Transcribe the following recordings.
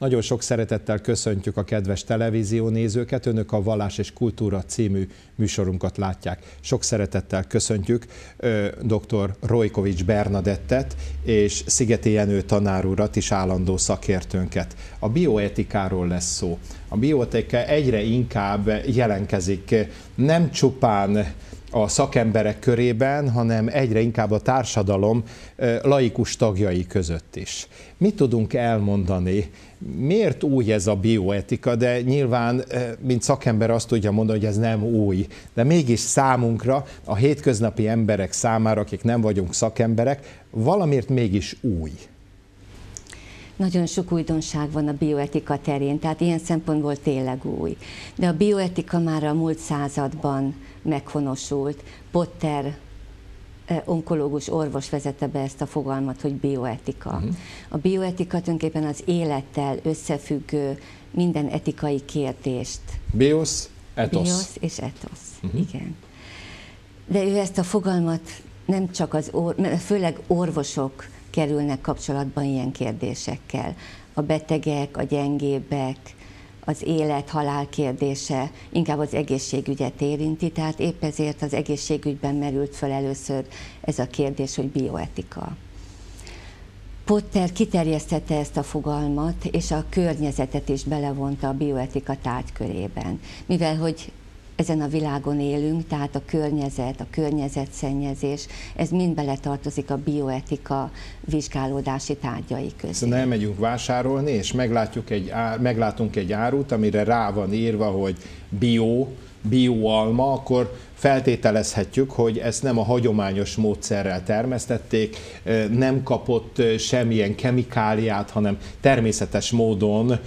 Nagyon sok szeretettel köszöntjük a kedves televízió nézőket. Önök a Vallás és Kultúra című műsorunkat látják. Sok szeretettel köszöntjük dr. Rojkovics Bernadettet és Szigeti Jenő tanárurat is állandó szakértőnket. A bioetikáról lesz szó. A bioetika egyre inkább jelenkezik nem csupán a szakemberek körében, hanem egyre inkább a társadalom laikus tagjai között is. Mit tudunk elmondani? Miért új ez a bioetika? De nyilván, mint szakember azt tudja mondani, hogy ez nem új. De mégis számunkra, a hétköznapi emberek számára, akik nem vagyunk szakemberek, valamiért mégis új. Nagyon sok újdonság van a bioetika terén, tehát ilyen szempontból tényleg új. De a bioetika már a múlt században meghonosult. Potter onkológus orvos vezette be ezt a fogalmat, hogy bioetika. Uh-huh. A bioetika tulajdonképpen az élettel összefüggő minden etikai kérdést. Bios, ethos. Bios és ethos, uh-huh. igen. De ő ezt a fogalmat nem csak az, or- főleg orvosok kerülnek kapcsolatban ilyen kérdésekkel. A betegek, a gyengébbek, az élet-halál kérdése inkább az egészségügyet érinti, tehát épp ezért az egészségügyben merült fel először ez a kérdés, hogy bioetika. Potter kiterjesztette ezt a fogalmat, és a környezetet is belevonta a bioetika tárgykörében. Mivel, hogy ezen a világon élünk, tehát a környezet, a környezetszennyezés, ez mind beletartozik a bioetika vizsgálódási tárgyai közé. Szóval elmegyünk vásárolni, és meglátjuk egy meglátunk egy árut, amire rá van írva, hogy bio, bioalma, akkor feltételezhetjük, hogy ezt nem a hagyományos módszerrel termesztették, nem kapott semmilyen kemikáliát, hanem természetes módon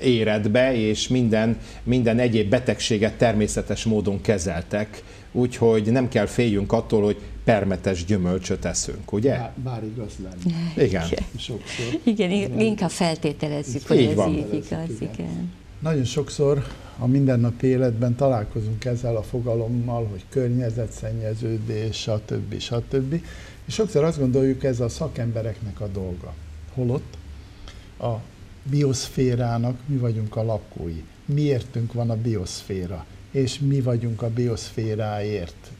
éred be, és minden, minden egyéb betegséget természetes módon kezeltek, úgyhogy nem kell féljünk attól, hogy permetes gyümölcsöt eszünk, ugye? Bár, bár igaz lenne. Igen. Sokszor. Igen, inkább feltételezzük, hogy így ez van. így igaz. Igen. igen. Nagyon sokszor a mindennapi életben találkozunk ezzel a fogalommal, hogy környezetszennyeződés, stb. stb. És sokszor azt gondoljuk, ez a szakembereknek a dolga. Holott a bioszférának mi vagyunk a lakói. Miértünk van a bioszféra, és mi vagyunk a bioszféráért.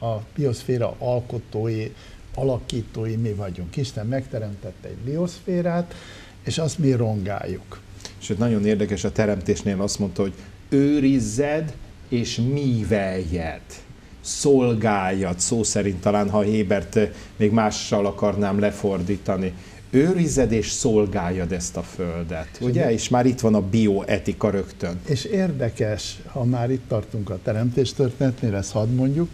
A bioszféra alkotói, alakítói mi vagyunk. Isten megteremtette egy bioszférát, és azt mi rongáljuk. Sőt, nagyon érdekes a teremtésnél azt mondta, hogy őrizzed és míveljed, szolgáljad, szó szerint talán, ha Hébert még mással akarnám lefordítani. Őrizzed és szolgáljad ezt a földet, és ugye? És már itt van a bioetika rögtön. És érdekes, ha már itt tartunk a teremtés történetnél, ezt hadd mondjuk,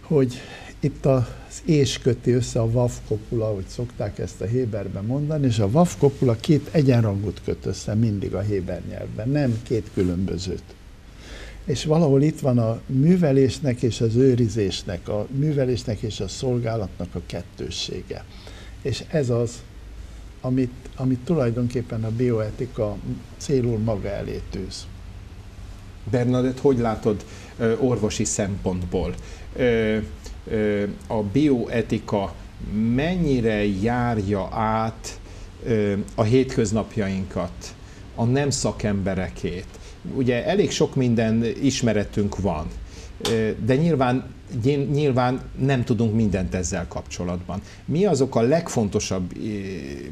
hogy itt az és köti össze a VAV kopula, ahogy szokták ezt a Héberben mondani, és a VAV két egyenrangot köt össze mindig a Héber nyelvben, nem két különbözőt. És valahol itt van a művelésnek és az őrizésnek, a művelésnek és a szolgálatnak a kettőssége. És ez az, amit, amit tulajdonképpen a bioetika célul maga elé tűz. Bernadett, hogy látod orvosi szempontból? A bioetika mennyire járja át a hétköznapjainkat, a nem szakemberekét. Ugye elég sok minden ismeretünk van, de nyilván, nyilván nem tudunk mindent ezzel kapcsolatban. Mi azok a legfontosabb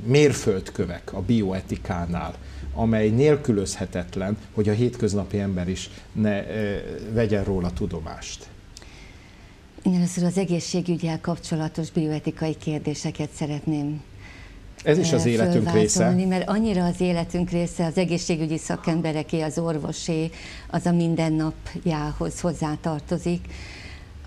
mérföldkövek a bioetikánál, amely nélkülözhetetlen, hogy a hétköznapi ember is ne vegyen róla tudomást? Én először az egészségügyel kapcsolatos bioetikai kérdéseket szeretném ez is az életünk része. Mert annyira az életünk része, az egészségügyi szakembereké, az orvosé, az a mindennapjához hozzátartozik.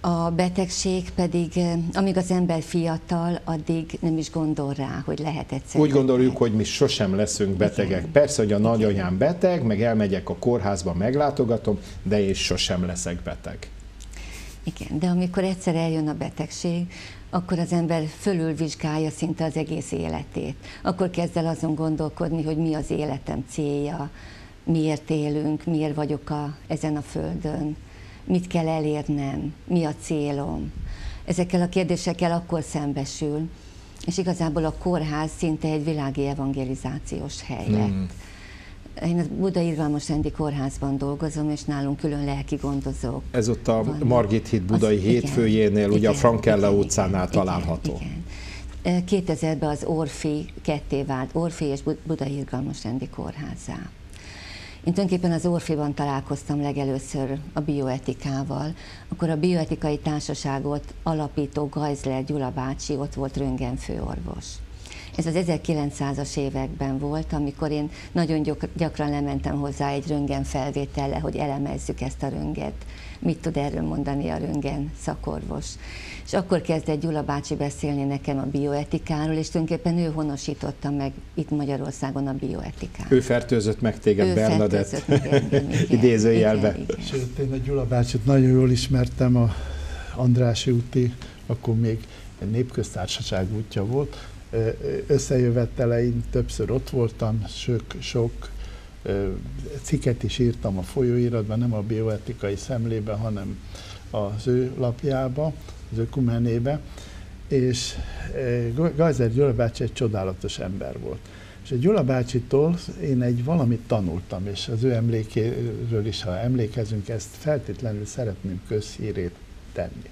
A betegség pedig, amíg az ember fiatal, addig nem is gondol rá, hogy lehet egyszer. Úgy gondoljuk, hogy mi sosem leszünk betegek. Igen. Persze, hogy a nagyanyám beteg, meg elmegyek a kórházba, meglátogatom, de én sosem leszek beteg. Igen, de amikor egyszer eljön a betegség, akkor az ember fölülvizsgálja szinte az egész életét. Akkor kezd el azon gondolkodni, hogy mi az életem célja, miért élünk, miért vagyok a, ezen a földön, mit kell elérnem, mi a célom. Ezekkel a kérdésekkel akkor szembesül, és igazából a kórház szinte egy világi evangelizációs hely lett. Hmm. Én a Buda Irgalmas Rendi Kórházban dolgozom, és nálunk külön lelki gondozók. Ez ott a vannak. Margit híd budai az, hétfőjénél, igen, ugye a Frankella igen, utcánál igen, található. Igen. 2000-ben az Orfi ketté vált, Orfi és Buda Irgalmas Rendi Kórházá. Én tulajdonképpen az Orfiban találkoztam legelőször a bioetikával, akkor a bioetikai társaságot alapító Gajzler Gyula bácsi ott volt röntgenfőorvos. Ez az 1900-as években volt, amikor én nagyon gyakran lementem hozzá egy röngen felvételle, hogy elemezzük ezt a rönget. Mit tud erről mondani a röngen szakorvos? És akkor kezdett Gyula bácsi beszélni nekem a bioetikáról, és tulajdonképpen ő honosította meg itt Magyarországon a bioetikát. Ő fertőzött meg téged, ő Bernadett, idézőjelbe. Sőt, én a Gyula bácsit nagyon jól ismertem, a Andrási úti, akkor még népköztársaság útja volt, összejövetelein többször ott voltam, sok, sok cikket is írtam a folyóiratban, nem a bioetikai szemlébe, hanem az ő lapjába, az ökumenébe, és Gajzer Gyula bácsi egy csodálatos ember volt. És a Gyula bácsitól én egy valamit tanultam, és az ő emlékéről is, ha emlékezünk, ezt feltétlenül szeretném közhírét tenni.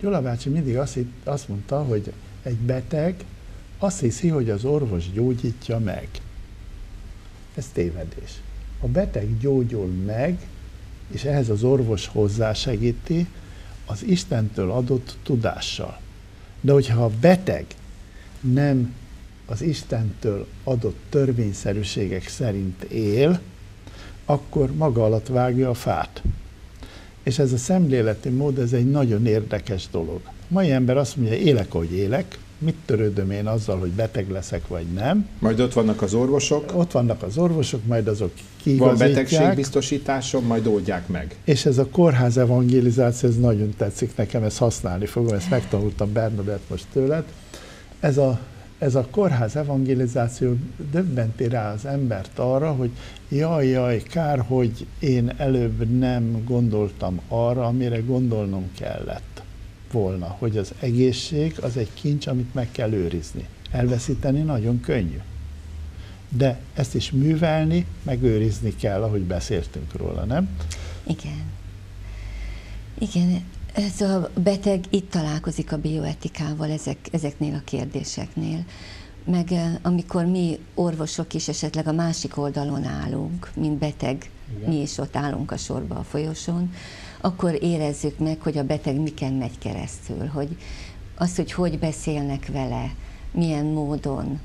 Gyula bácsi mindig azt, azt mondta, hogy egy beteg azt hiszi, hogy az orvos gyógyítja meg. Ez tévedés. A beteg gyógyul meg, és ehhez az orvos hozzásegíti az Istentől adott tudással. De hogyha a beteg nem az Istentől adott törvényszerűségek szerint él, akkor maga alatt vágja a fát. És ez a szemléleti mód, ez egy nagyon érdekes dolog. A mai ember azt mondja, élek, ahogy élek, mit törődöm én azzal, hogy beteg leszek, vagy nem. Majd ott vannak az orvosok. Ott vannak az orvosok, majd azok kiigazítják. Van betegségbiztosításom, majd oldják meg. És ez a kórház evangelizáció, ez nagyon tetszik nekem, ezt használni fogom, ezt megtanultam Bernadett most tőled. Ez a, ez a kórház evangelizáció döbbenti rá az embert arra, hogy jaj, jaj, kár, hogy én előbb nem gondoltam arra, amire gondolnom kellett volna, hogy az egészség az egy kincs, amit meg kell őrizni. Elveszíteni nagyon könnyű. De ezt is művelni, megőrizni kell, ahogy beszéltünk róla, nem? Igen. Igen, ez a beteg itt találkozik a bioetikával ezek, ezeknél a kérdéseknél. Meg eh, amikor mi orvosok is esetleg a másik oldalon állunk, mint beteg, Igen. mi is ott állunk a sorba a folyosón, akkor érezzük meg, hogy a beteg miken megy keresztül, hogy az, hogy hogy beszélnek vele, milyen módon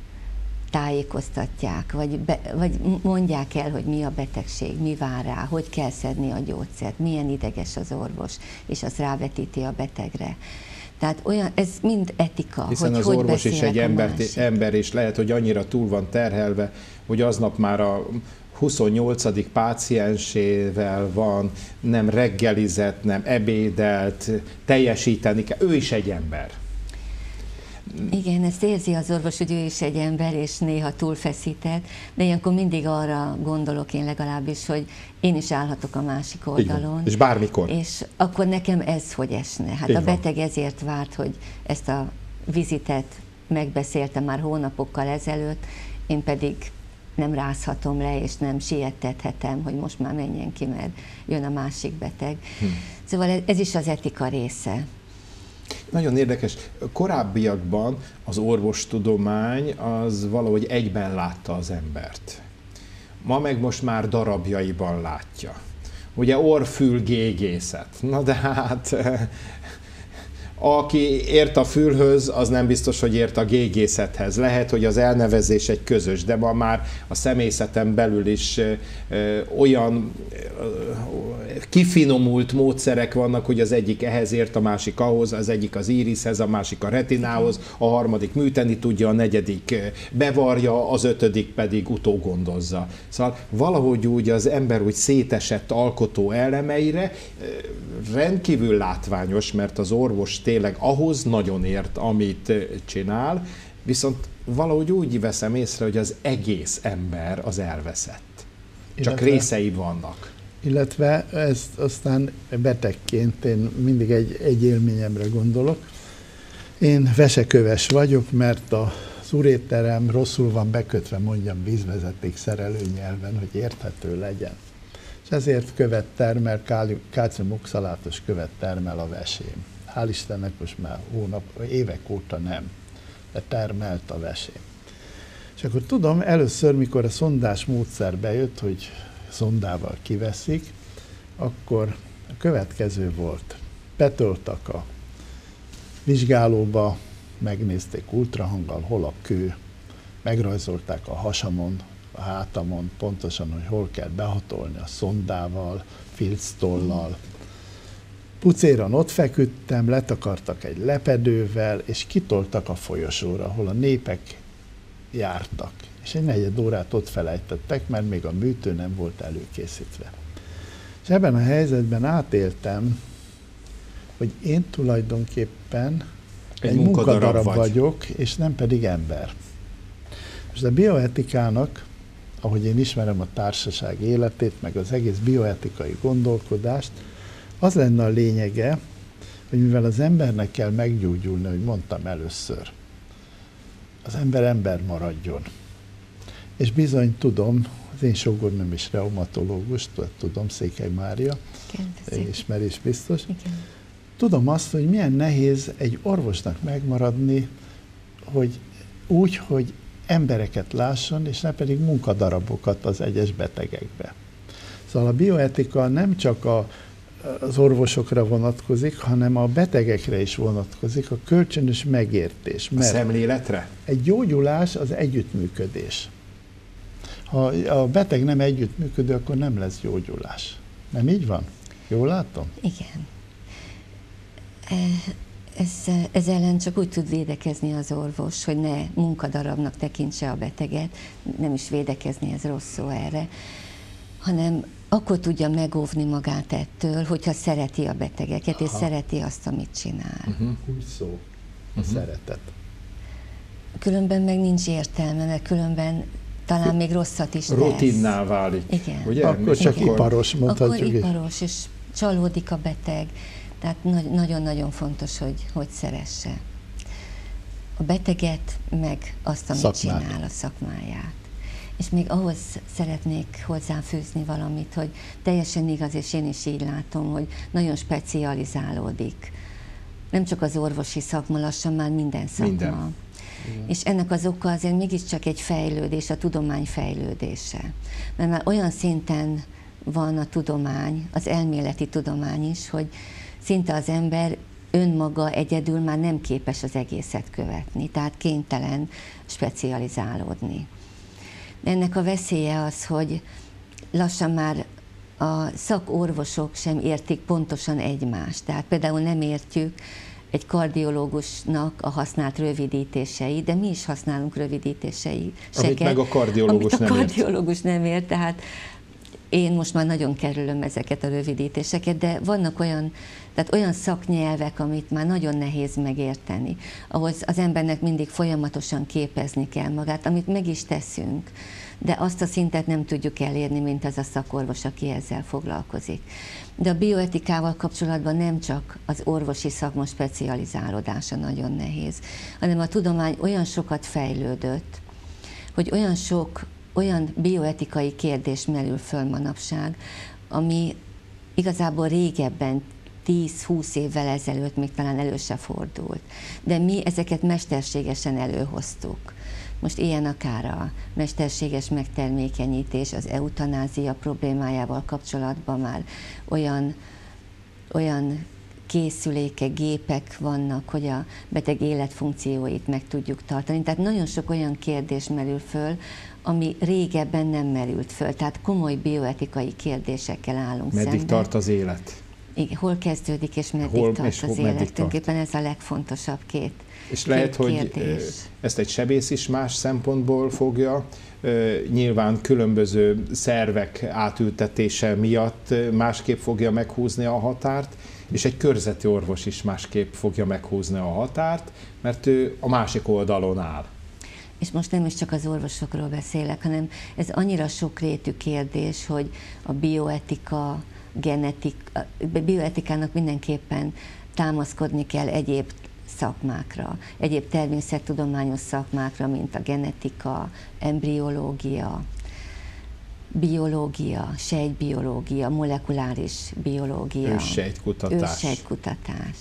tájékoztatják, vagy, be, vagy mondják el, hogy mi a betegség, mi vár rá, hogy kell szedni a gyógyszert, milyen ideges az orvos, és az rávetíti a betegre. Tehát olyan, ez mind etika, Hiszen hogy az hogy orvos is egy ember, ember, és lehet, hogy annyira túl van terhelve, hogy aznap már a 28. páciensével van, nem reggelizett, nem ebédelt, teljesíteni kell. Ő is egy ember. Igen, ezt érzi az orvos, hogy ő is egy ember, és néha túlfeszített, de ilyenkor mindig arra gondolok én legalábbis, hogy én is állhatok a másik oldalon. És bármikor. És akkor nekem ez hogy esne. Hát Így a beteg van. ezért várt, hogy ezt a vizitet megbeszéltem már hónapokkal ezelőtt, én pedig nem rázhatom le, és nem sietethetem, hogy most már menjen ki, mert jön a másik beteg. Hm. Szóval ez is az etika része. Nagyon érdekes. Korábbiakban az orvostudomány az valahogy egyben látta az embert. Ma meg most már darabjaiban látja. Ugye orfül gégészet. Na de hát aki ért a fülhöz, az nem biztos, hogy ért a gégészethez. Lehet, hogy az elnevezés egy közös, de ma már a személyzeten belül is ö, olyan ö, kifinomult módszerek vannak, hogy az egyik ehhez ért, a másik ahhoz, az egyik az irishez, a másik a retinához, a harmadik műteni tudja, a negyedik bevarja, az ötödik pedig utógondozza. Szóval valahogy úgy az ember úgy szétesett alkotó elemeire rendkívül látványos, mert az orvos tényleg ahhoz nagyon ért, amit csinál, viszont valahogy úgy veszem észre, hogy az egész ember az elveszett. Csak illetve, részei vannak. Illetve ezt aztán betegként én mindig egy, egy élményemre gondolok. Én veseköves vagyok, mert a urétterem rosszul van bekötve, mondjam, vízvezeték szerelő nyelven, hogy érthető legyen. És ezért követ termel, kálciumoxalátos követ termel a vesém. Hál' Istennek most már hónap, évek óta nem, de termelt a vesém. És akkor tudom, először, mikor a szondás módszer bejött, hogy szondával kiveszik, akkor a következő volt. Betoltak a vizsgálóba, megnézték ultrahanggal, hol a kő, megrajzolták a hasamon, a hátamon, pontosan, hogy hol kell behatolni a szondával, filctollal. Pucéran ott feküdtem, letakartak egy lepedővel, és kitoltak a folyosóra, ahol a népek jártak. És egy negyed órát ott felejtettek, mert még a műtő nem volt előkészítve. És ebben a helyzetben átéltem, hogy én tulajdonképpen egy, egy munkadarab, munkadarab vagy. vagyok, és nem pedig ember. És a bioetikának, ahogy én ismerem a társaság életét, meg az egész bioetikai gondolkodást, az lenne a lényege, hogy mivel az embernek kell meggyógyulni, hogy mondtam először, az ember ember maradjon. És bizony tudom, az én sógornőm is reumatológus, tudom, Székely Mária, ismerés biztos. Igen tudom azt, hogy milyen nehéz egy orvosnak megmaradni, hogy úgy, hogy embereket lásson, és ne pedig munkadarabokat az egyes betegekbe. Szóval a bioetika nem csak a, az orvosokra vonatkozik, hanem a betegekre is vonatkozik, a kölcsönös megértés. Mert a szemléletre? Egy gyógyulás az együttműködés. Ha a beteg nem együttműködő, akkor nem lesz gyógyulás. Nem így van? Jól látom? Igen. Ez, ez ellen csak úgy tud védekezni az orvos, hogy ne munkadarabnak tekintse a beteget, nem is védekezni, ez rossz szó erre, hanem akkor tudja megóvni magát ettől, hogyha szereti a betegeket, Aha. és szereti azt, amit csinál. Uh-huh. Úgy szó, uh-huh. szeretet. Különben meg nincs értelme, mert különben talán még rosszat is Rutinná válik. Igen. Ugye? Akkor csak Igen. iparos, mondhatjuk. Akkor iparos, és csalódik a beteg. Tehát nagyon-nagyon fontos, hogy, hogy szeresse a beteget, meg azt, amit Szakmát. csinál a szakmáját. És még ahhoz szeretnék hozzáfűzni valamit, hogy teljesen igaz, és én is így látom, hogy nagyon specializálódik. Nem csak az orvosi szakma, lassan már minden szakma. Minden. És ennek az oka azért mégiscsak egy fejlődés, a tudomány fejlődése. Mert már olyan szinten van a tudomány, az elméleti tudomány is, hogy szinte az ember önmaga egyedül már nem képes az egészet követni, tehát kénytelen specializálódni. Ennek a veszélye az, hogy lassan már a szakorvosok sem értik pontosan egymást. Tehát például nem értjük egy kardiológusnak a használt rövidítései, de mi is használunk rövidítései. Amit meg a kardiológus amit a kardiológus nem ért. Tehát én most már nagyon kerülöm ezeket a rövidítéseket, de vannak olyan, tehát olyan szaknyelvek, amit már nagyon nehéz megérteni, ahhoz az embernek mindig folyamatosan képezni kell magát, amit meg is teszünk, de azt a szintet nem tudjuk elérni, mint az a szakorvos, aki ezzel foglalkozik. De a bioetikával kapcsolatban nem csak az orvosi szakma specializálódása nagyon nehéz, hanem a tudomány olyan sokat fejlődött, hogy olyan sok olyan bioetikai kérdés merül föl manapság, ami igazából régebben 10-20 évvel ezelőtt még talán elő se fordult. De mi ezeket mesterségesen előhoztuk. Most ilyen akár a mesterséges megtermékenyítés, az eutanázia problémájával kapcsolatban már olyan, olyan készülékek, gépek vannak, hogy a beteg életfunkcióit meg tudjuk tartani. Tehát nagyon sok olyan kérdés merül föl, ami régebben nem merült föl. Tehát komoly bioetikai kérdésekkel állunk meddig szemben. tart az élet? Igen, hol kezdődik és meddig hol, tart és az hol, élet. Tulajdonképpen ez a legfontosabb két És lehet, két hogy ezt egy sebész is más szempontból fogja, nyilván különböző szervek átültetése miatt másképp fogja meghúzni a határt, és egy körzeti orvos is másképp fogja meghúzni a határt, mert ő a másik oldalon áll és most nem is csak az orvosokról beszélek, hanem ez annyira sokrétű kérdés, hogy a bioetika, genetik, a bioetikának mindenképpen támaszkodni kell egyéb szakmákra, egyéb természettudományos szakmákra, mint a genetika, embriológia, biológia, sejtbiológia, molekuláris biológia, őssejtkutatás. őssejtkutatás.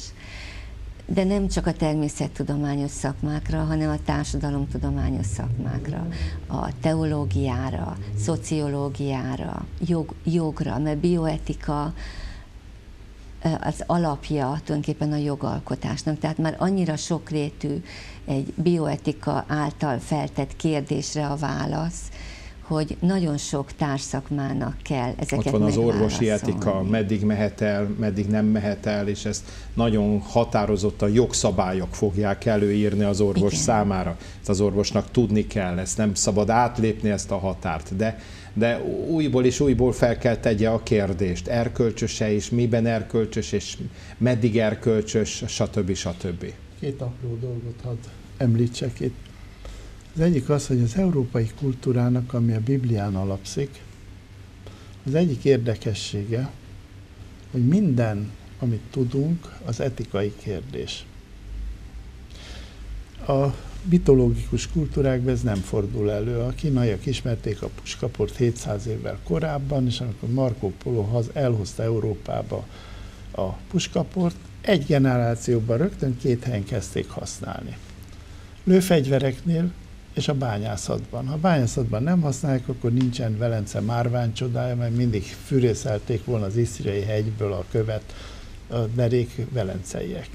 De nem csak a természettudományos szakmákra, hanem a társadalomtudományos szakmákra, a teológiára, szociológiára, jog, jogra, mert bioetika az alapja tulajdonképpen a jogalkotásnak. Tehát már annyira sokrétű egy bioetika által feltett kérdésre a válasz, hogy nagyon sok társzakmának kell ezeket Ott van az orvosi etika, meddig mehet el, meddig nem mehet el, és ezt nagyon határozott a jogszabályok fogják előírni az orvos Igen. számára. Ezt az orvosnak tudni kell, ezt nem szabad átlépni ezt a határt, de de újból és újból fel kell tegye a kérdést, erkölcsöse és miben erkölcsös, és meddig erkölcsös, stb. stb. Két apró dolgot hadd említsek itt. Az egyik az, hogy az európai kultúrának, ami a Biblián alapszik, az egyik érdekessége, hogy minden, amit tudunk, az etikai kérdés. A mitológikus kultúrákban ez nem fordul elő. A kínaiak ismerték a puskaport 700 évvel korábban, és amikor Marco Polo elhozta Európába a puskaport, egy generációban rögtön két helyen kezdték használni. Lőfegyvereknél és a bányászatban. Ha a bányászatban nem használják, akkor nincsen Velence márvány csodája, mert mindig fűrészelték volna az Isztriai hegyből a követ a derék velenceiek.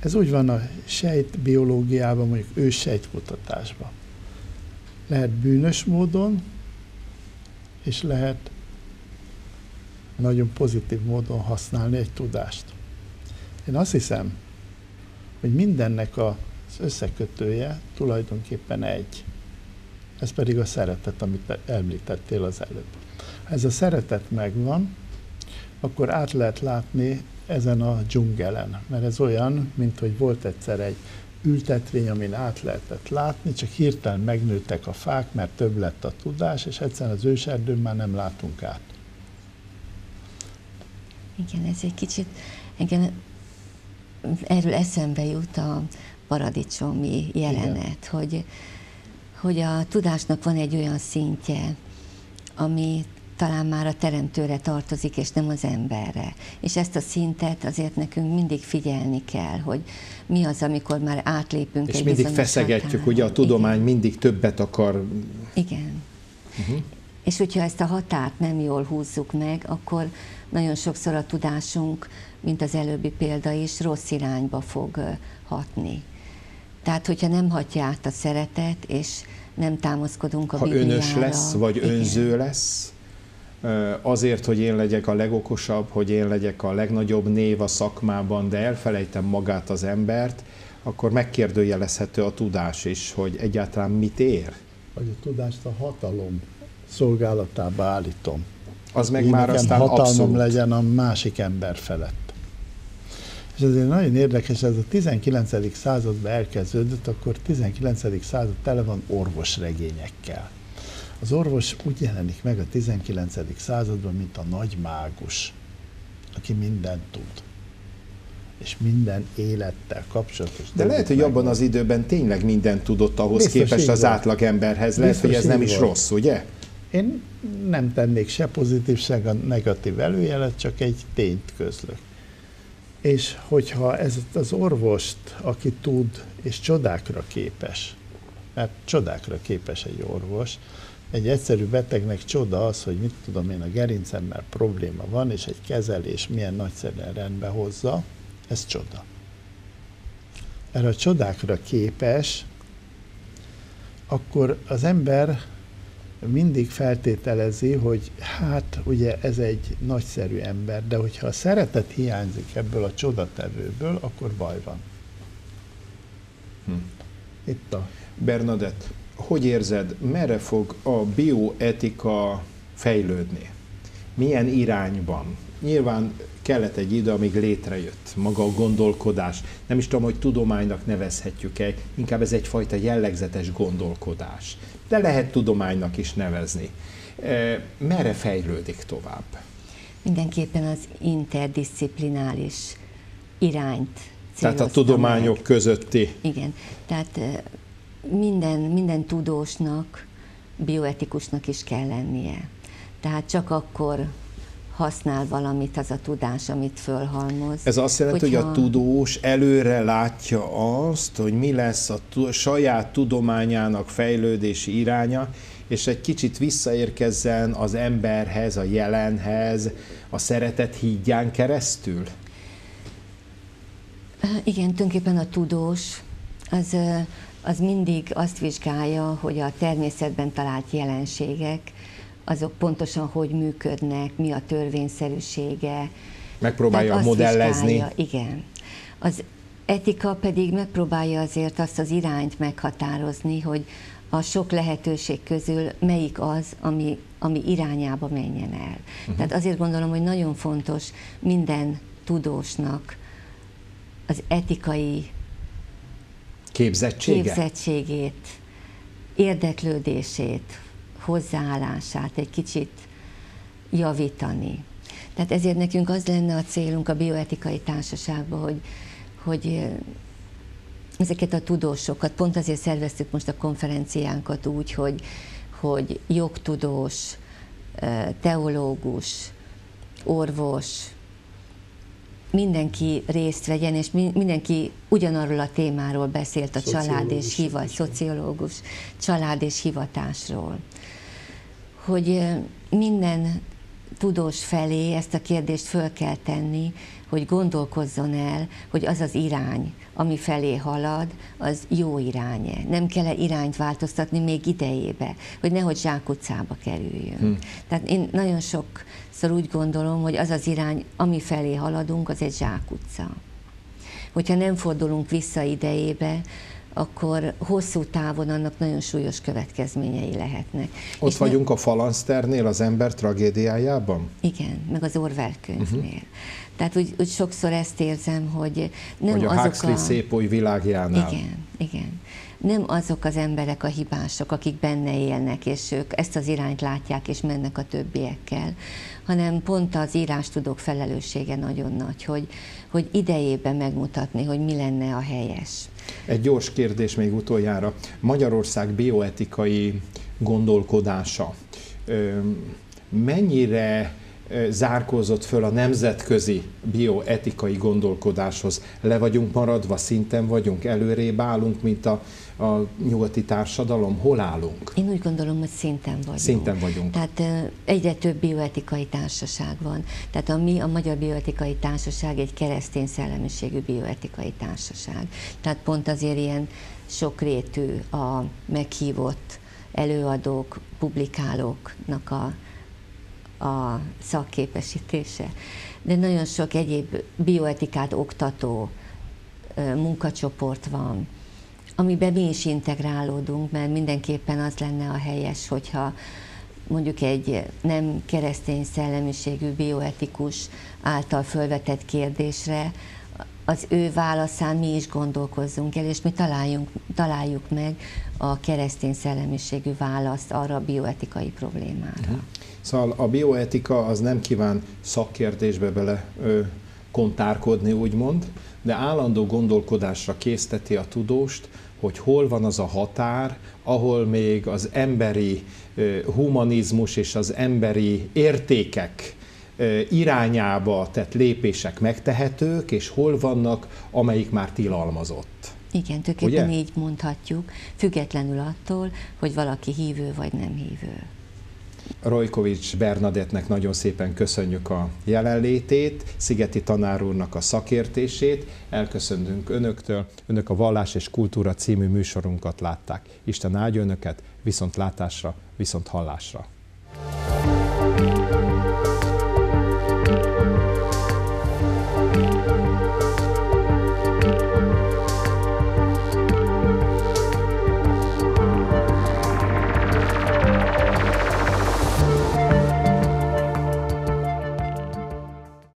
Ez úgy van a sejtbiológiában, mondjuk őssejtkutatásban. Lehet bűnös módon, és lehet nagyon pozitív módon használni egy tudást. Én azt hiszem, hogy mindennek az összekötője tulajdonképpen egy. Ez pedig a szeretet, amit említettél az előbb. Ha ez a szeretet megvan, akkor át lehet látni ezen a dzsungelen, mert ez olyan, mint hogy volt egyszer egy ültetvény, amin át lehetett látni, csak hirtelen megnőttek a fák, mert több lett a tudás, és egyszerűen az őserdőn már nem látunk át. Igen, ez egy kicsit, engem erről eszembe jut a paradicsomi jelenet, hogy, hogy a tudásnak van egy olyan szintje, amit talán már a teremtőre tartozik, és nem az emberre. És ezt a szintet azért nekünk mindig figyelni kell, hogy mi az, amikor már átlépünk És egy mindig feszegetjük, határon. ugye a tudomány Igen. mindig többet akar. Igen. Uh-huh. És hogyha ezt a határt nem jól húzzuk meg, akkor nagyon sokszor a tudásunk, mint az előbbi példa is, rossz irányba fog hatni. Tehát, hogyha nem hatja át a szeretet, és nem támaszkodunk a Ha Bibliára, önös lesz, vagy igen. önző lesz, azért, hogy én legyek a legokosabb, hogy én legyek a legnagyobb név a szakmában, de elfelejtem magát az embert, akkor megkérdőjelezhető a tudás is, hogy egyáltalán mit ér. Vagy a tudást a hatalom szolgálatába állítom. Az meg Én már aztán hatalmam abszolút. legyen a másik ember felett. És ezért nagyon érdekes, ez a 19. században elkezdődött, akkor 19. század tele van orvosregényekkel. Az orvos úgy jelenik meg a 19. században, mint a nagy mágus, aki mindent tud és minden élettel kapcsolatos. De lehet, hogy abban az időben tényleg mindent tudott ahhoz Biztos képest az átlag emberhez. Lehet, Biztos hogy ez nem is volt. rossz, ugye? Én nem tennék se pozitív, se negatív előjelet, csak egy tényt közlök. És hogyha ez az orvost, aki tud, és csodákra képes, mert csodákra képes egy orvos, egy egyszerű betegnek csoda az, hogy mit tudom én, a gerincemmel probléma van, és egy kezelés milyen nagyszerűen rendbe hozza, ez csoda. Erre a csodákra képes, akkor az ember mindig feltételezi, hogy hát ugye ez egy nagyszerű ember, de hogyha a szeretet hiányzik ebből a csodatevőből, akkor baj van. Hm. Itt a... Bernadett, hogy érzed, merre fog a bioetika fejlődni? Milyen irányban? Nyilván kellett egy idő, amíg létrejött maga a gondolkodás. Nem is tudom, hogy tudománynak nevezhetjük-e, inkább ez egyfajta jellegzetes gondolkodás. De lehet tudománynak is nevezni. Merre fejlődik tovább? Mindenképpen az interdisziplinális irányt Tehát a tudományok meg. közötti. Igen, tehát minden, minden tudósnak, bioetikusnak is kell lennie. Tehát csak akkor használ valamit az a tudás, amit fölhalmoz. Ez azt jelenti, hogyha... hogy a tudós előre látja azt, hogy mi lesz a saját tudományának fejlődési iránya, és egy kicsit visszaérkezzen az emberhez, a jelenhez, a szeretet hídján keresztül? Igen, tulajdonképpen a tudós az, az mindig azt vizsgálja, hogy a természetben talált jelenségek, azok pontosan hogy működnek, mi a törvényszerűsége. Megpróbálja modellezni. Vizsgálja, igen. Az etika pedig megpróbálja azért azt az irányt meghatározni, hogy a sok lehetőség közül melyik az, ami, ami irányába menjen el. Uh-huh. Tehát azért gondolom, hogy nagyon fontos minden tudósnak az etikai képzettsége? képzettségét, érdeklődését, hozzáállását egy kicsit javítani. Tehát ezért nekünk az lenne a célunk a bioetikai társaságban, hogy, hogy ezeket a tudósokat, pont azért szerveztük most a konferenciánkat úgy, hogy, hogy jogtudós, teológus, orvos, mindenki részt vegyen, és mindenki ugyanarról a témáról beszélt, a család és hivat, szociológus, család és hivatásról. Hogy minden tudós felé ezt a kérdést föl kell tenni, hogy gondolkozzon el, hogy az az irány, ami felé halad, az jó irány Nem kell-e irányt változtatni még idejébe, hogy nehogy zsákutcába kerüljön. Hmm. Tehát én nagyon sokszor úgy gondolom, hogy az az irány, ami felé haladunk, az egy zsákutca. Hogyha nem fordulunk vissza idejébe, akkor hosszú távon annak nagyon súlyos következményei lehetnek. Ott És vagyunk ne... a Falanszternél, az ember tragédiájában? Igen, meg az Orwell könyvnél. Uh-huh. Tehát úgy, úgy sokszor ezt érzem, hogy nem Vagy a azok Huxley a... szép oly világjánál. Igen, igen. Nem azok az emberek a hibások, akik benne élnek, és ők ezt az irányt látják, és mennek a többiekkel, hanem pont az írástudók felelőssége nagyon nagy, hogy, hogy idejében megmutatni, hogy mi lenne a helyes. Egy gyors kérdés még utoljára. Magyarország bioetikai gondolkodása mennyire zárkózott föl a nemzetközi bioetikai gondolkodáshoz. Le vagyunk maradva, szinten vagyunk, előrébb állunk, mint a, a nyugati társadalom. Hol állunk? Én úgy gondolom, hogy szinten vagyunk. Szinten vagyunk. Tehát egyre több bioetikai társaság van. Tehát a mi, a Magyar Bioetikai Társaság egy keresztény szellemiségű bioetikai társaság. Tehát pont azért ilyen sokrétű a meghívott előadók, publikálóknak a a szakképesítése, de nagyon sok egyéb bioetikát oktató munkacsoport van, amiben mi is integrálódunk, mert mindenképpen az lenne a helyes, hogyha mondjuk egy nem keresztény szellemiségű bioetikus által fölvetett kérdésre az ő válaszán mi is gondolkozzunk el, és mi találjunk, találjuk meg a keresztény szellemiségű választ arra a bioetikai problémára. Uh-huh. Szóval a bioetika az nem kíván szakkérdésbe bele ö, kontárkodni, úgymond, de állandó gondolkodásra készteti a tudóst, hogy hol van az a határ, ahol még az emberi humanizmus és az emberi értékek irányába tett lépések megtehetők, és hol vannak, amelyik már tilalmazott. Igen, tökéletesen így mondhatjuk, függetlenül attól, hogy valaki hívő vagy nem hívő. Rojkovics Bernadettnek nagyon szépen köszönjük a jelenlétét, Szigeti tanár úrnak a szakértését, elköszöntünk önöktől, önök a Vallás és Kultúra című műsorunkat látták. Isten áldja önöket, viszont látásra, viszont hallásra.